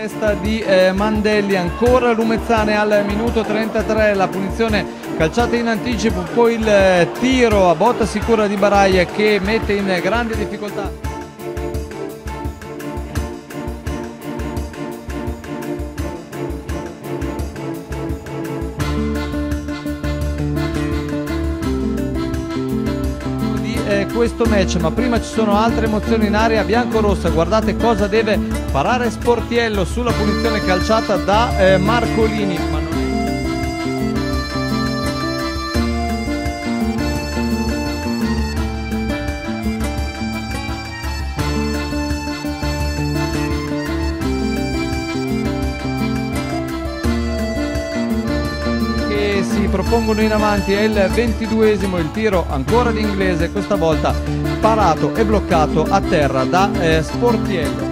testa di eh, Mandelli, ancora Lumezzane al minuto 33, la punizione calciata in anticipo, poi il eh, tiro a botta sicura di Baraglia che mette in grande difficoltà. Questo match ma prima ci sono altre emozioni in area bianco-rossa guardate cosa deve parare Sportiello sulla punizione calciata da eh, Marcolini propongono in avanti è il 22esimo il tiro ancora di questa volta parato e bloccato a terra da eh, Sportiello